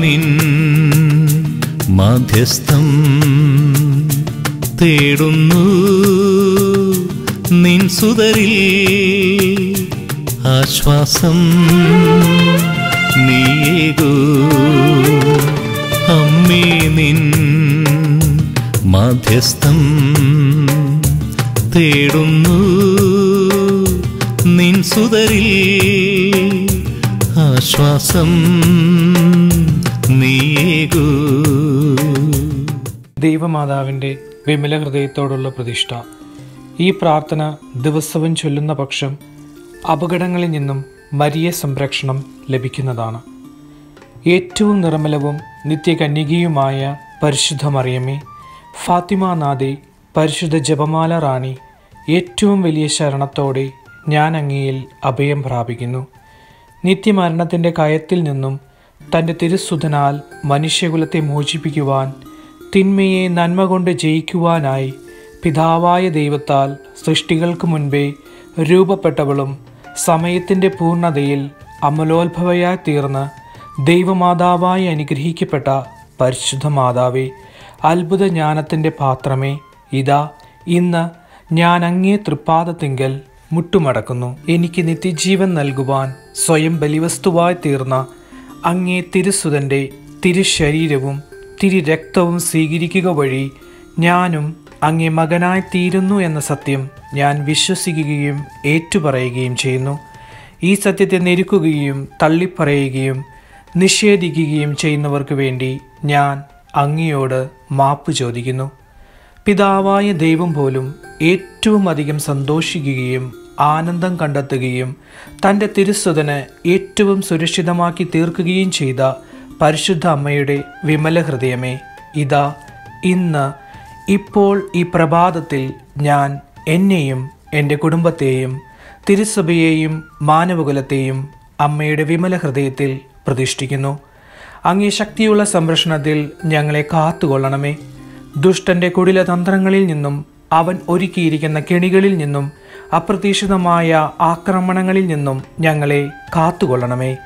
നിൻ മാധ്യസ്ഥം തേടുന്നു. നിൻ സുതരിൽ ആശ്വാസം നീയേകൂ. അമ്മേ നിൻ മാധ്യസ്ഥം തേടുന്നു. നിൻ സുതരിൽ ആശ്വാസം നീയേകൂ. ദൈവമാതാവിന്റെ വിമല ഹൃദയത്തോടുള്ള പ്രതിഷ്ഠ. ഈ പ്രാർത്ഥന ദിവസവും ചൊല്ലുന്ന പക്ഷം അപകടങ്ങളിൽ നിന്നും മരിയ സംരക്ഷണം ലഭിക്കുന്നതാണ്. ഏറ്റവും നിർമ്മലവും നിത്യകന്യകയുമായ പരിശുദ്ധ മറിയമേ ഫാത്തിമ നാദെ പരിശുദ്ധ ജപമാല റാണി ഏറ്റവും വലിയ ശരണത്തോടെ ഞാൻ അങ്ങയിൽ അഭയം പ്രാപിക്കുന്നു. നിത്യമരണത്തിന്റെ കയത്തിൽ നിന്നും തന്റെ തിരുസുധനാൽ മനുഷ്യകുലത്തെ മോചിപ്പിക്കുവാൻ തിന്മയെ നന്മ കൊണ്ട് ജയിക്കുവാനായി പിതാവായ ദൈവത്താൽ സൃഷ്ടികൾക്ക് മുൻപേ രൂപപ്പെട്ടവളും സമയത്തിന്റെ പൂർണതയിൽ അമലോത്ഭവയായി തീർന്ന് ദൈവമാതാവായി അനുഗ്രഹിക്കപ്പെട്ട പരിശുദ്ധ മാതാവേ അത്ഭുത ജ്ഞാനത്തിന്റെ പാത്രമേ ഇതാ ഇന്ന് ഞാൻ അങ്ങേ തൃപ്പാദത്തിങ്കൽ മുട്ടുമടക്കുന്നു. എനിക്ക് നിത്യജീവൻ നൽകുവാൻ സ്വയം ബലിവസ്തുവായി തീർന്ന അങ്ങേ തിരുസുതന്റെ തിരുശരീരവും തിരുരക്തവും സ്വീകരിക്കുക വഴി ഞാനും അങ്ങേ മകനായി തീരുന്നു എന്ന സത്യം ഞാൻ വിശ്വസിക്കുകയും ഏറ്റുപറയുകയും ചെയ്യുന്നു. ഈ സത്യത്തെ നെരുക്കുകയും തള്ളിപ്പറയുകയും നിഷേധിക്കുകയും ചെയ്യുന്നവർക്ക് വേണ്ടി ഞാൻ അങ്ങയോട് മാപ്പ് ചോദിക്കുന്നു. പിതാവായ ദൈവം പോലും ഏറ്റവും അധികം സന്തോഷിക്കുകയും ആനന്ദം കണ്ടെത്തുകയും തന്റെ തിരുസ്വതന് ഏറ്റവും സുരക്ഷിതമാക്കി തീർക്കുകയും ചെയ്ത പരിശുദ്ധ അമ്മയുടെ വിമല ഹൃദയമേ ഇതാ ഇന്ന് ഇപ്പോൾ ഈ പ്രഭാതത്തിൽ ഞാൻ എന്നെയും എന്റെ കുടുംബത്തെയും തിരുസഭയെയും മാനവകുലത്തെയും അമ്മയുടെ വിമല ഹൃദയത്തിൽ പ്രതിഷ്ഠിക്കുന്നു. അങ്ങേ ശക്തിയുള്ള സംരക്ഷണത്തിൽ ഞങ്ങളെ കാത്തുകൊള്ളണമേ. ദുഷ്ടന്റെ കുടിലതന്ത്രങ്ങളിൽ നിന്നും അവൻ ഒരുക്കിയിരിക്കുന്ന കെണികളിൽ നിന്നും അപ്രതീക്ഷിതമായ ആക്രമണങ്ങളിൽ നിന്നും ഞങ്ങളെ കാത്തുകൊള്ളണമേ.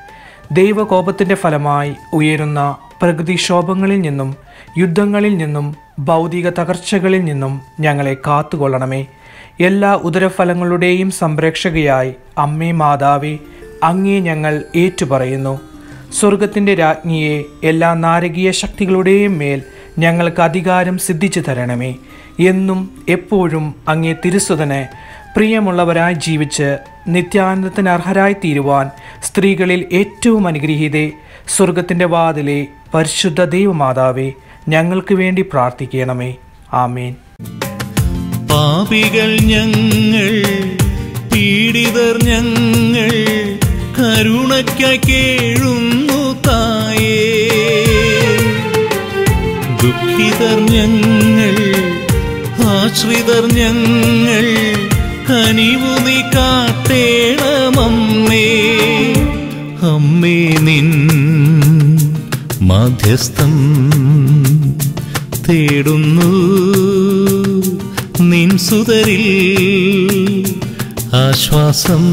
ദൈവകോപത്തിന്റെ ഫലമായി ഉയരുന്ന പ്രകൃതിക്ഷോഭങ്ങളിൽ നിന്നും യുദ്ധങ്ങളിൽ നിന്നും ഭൗതിക തകർച്ചകളിൽ നിന്നും ഞങ്ങളെ കാത്തുകൊള്ളണമേ. എല്ലാ ഉദരഫലങ്ങളുടെയും സംരക്ഷകയായി അമ്മേ മാതാവേ അങ്ങേ ഞങ്ങൾ ഏറ്റുപറയുന്നു. സ്വർഗത്തിന്റെ രാജ്ഞിയെ എല്ലാ നാരകീയ ശക്തികളുടെയും മേൽ ഞങ്ങൾക്ക് അധികാരം സിദ്ധിച്ചു തരണമേ. എന്നും എപ്പോഴും അങ്ങേ തിരുസുതന് പ്രിയമുള്ളവരായി ജീവിച്ച് നിത്യാനന്ദത്തിന് അർഹരായി തീരുവാൻ സ്ത്രീകളിൽ ഏറ്റവും അനുഗ്രഹീതേ സ്വർഗത്തിന്റെ വാതിലെ പരിശുദ്ധ ദൈവമാതാവേ ഞങ്ങൾക്ക് വേണ്ടി പ്രാർത്ഥിക്കണമേ. ആമേൻ. പാപികൾ ഞങ്ങൾ പീഡിതർ ഞങ്ങൾ കരുണയ്ക്ക കേഴുന്നു തായേ. ദുഃഖിതർ ഞങ്ങൾ ആശ്രിതർ ഞങ്ങൾ കനിവു നീ കാട്ടേണമമ്മേ അമ്മേ നിൻ മധ്യസ്ഥം തേടുന്നു. നിൻ സുതരിൽ ആശ്വാസം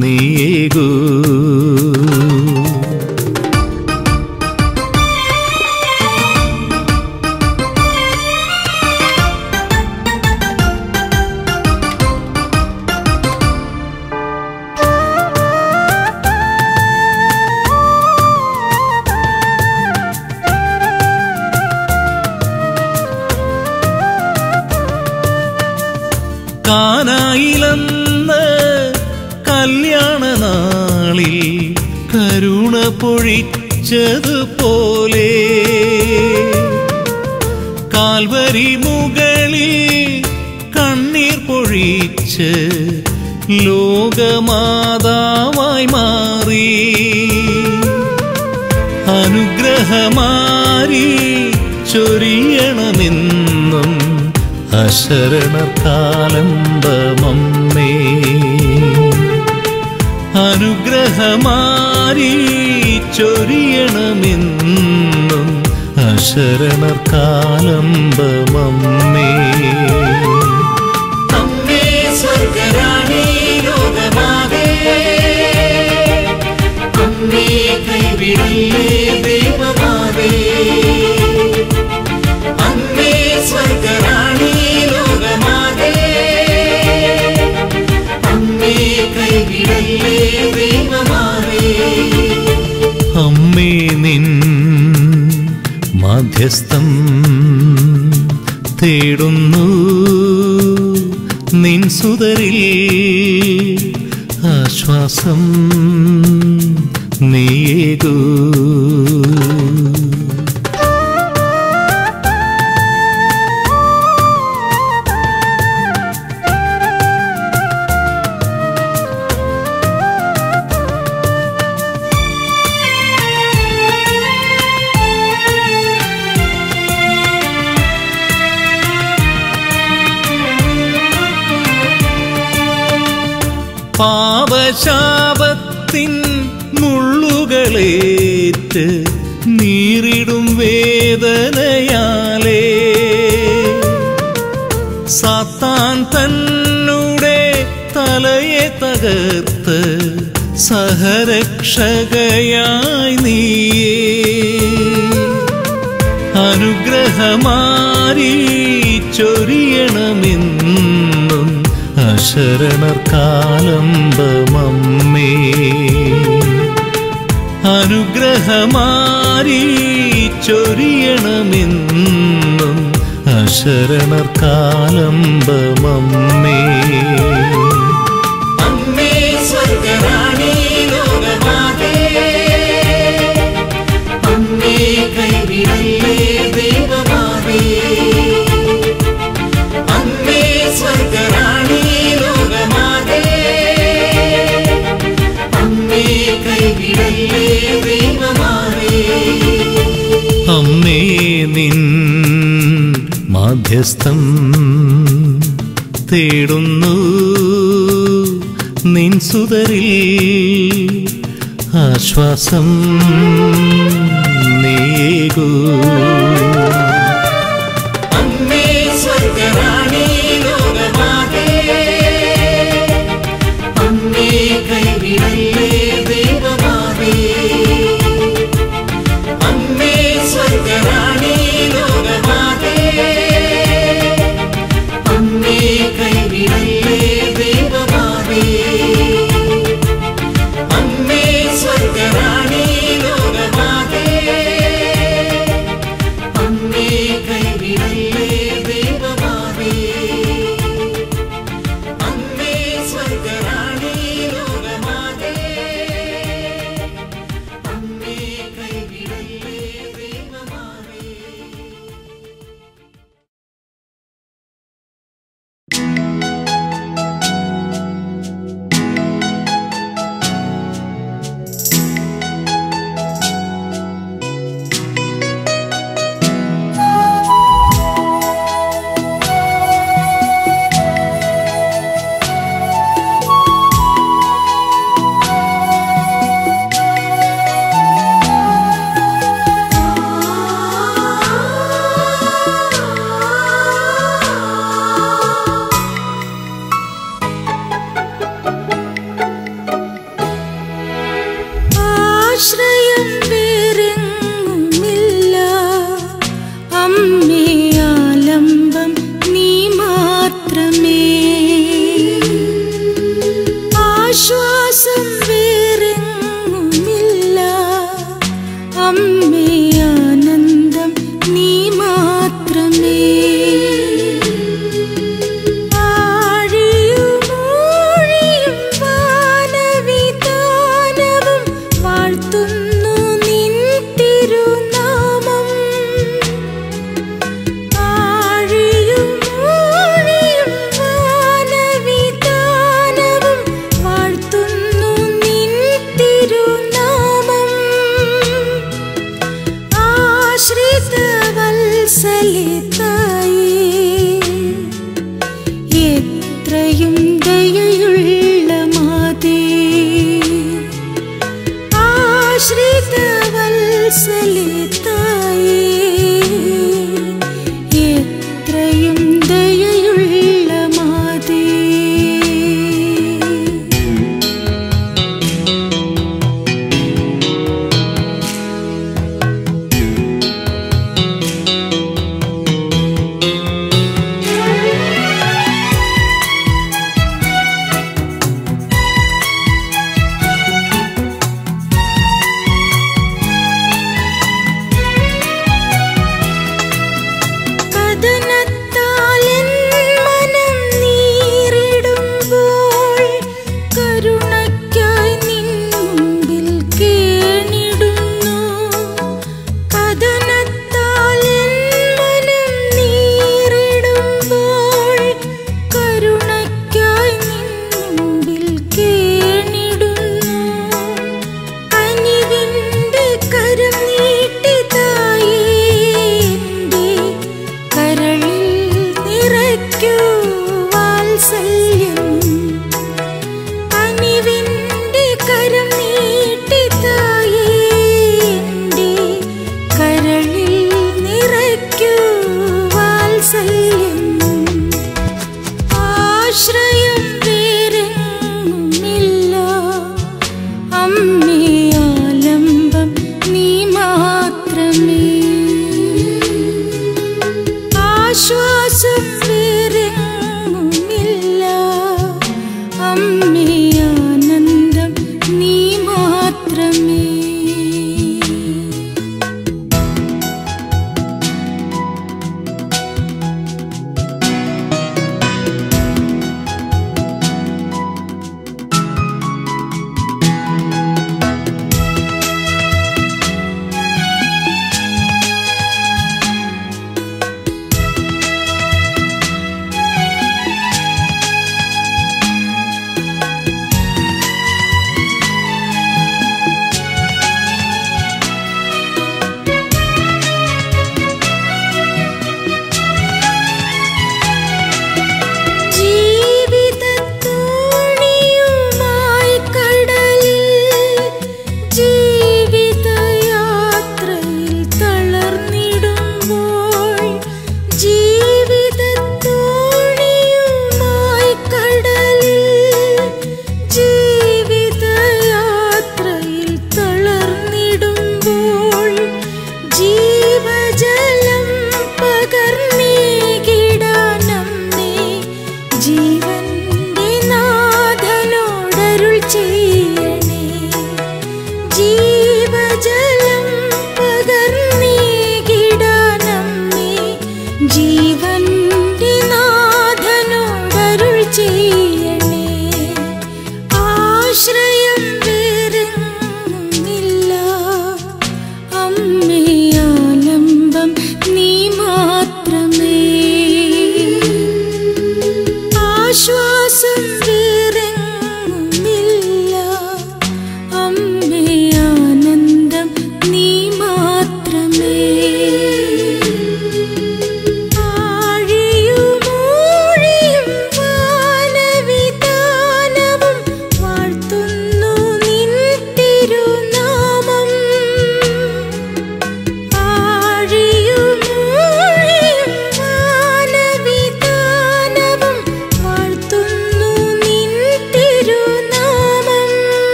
നീയേകൂ. പൊഴിച്ചതുപോലെ. കാൽവരി മുകളിൽ കണ്ണീർ പൊഴിച്ച് ലോകമാതാവായി മാറി. അനുഗ്രഹമാരി ചൊരിയണമെന്നും അശരണകാലംബമമ്മേ അനുഗ്രഹമാരി ചൊരിയണമെന്നും അശരണ അമ്മേ നിൻ മധ്യസ്ഥം തേടുന്നു. നിൻ സുതരിൽ ആശ്വാസം നീയേകൂ. പാപശാപത്തിൻ മുള്ളുകളേറ്റ് നീറിടും വേദനയാലേ. സാത്താൻ തന്നുടെ തലയെ തകർത്ത് സഹരക്ഷകയായി നീയേ. അനുഗ്രഹമാരി ചൊരിയണമെന്നും കാലംബമമ്മേ അനുഗ്രഹമാരി ചൊരിയണമെന്നും അശരണർ കാലംബമമ്മേ കൈവിടല്ലേ സ്വർഗറാണി നിൻ മാധ്യസ്ഥം തേടുന്നു. നിൻ സുതരിൽ ആശ്വാസം നീകൂ celita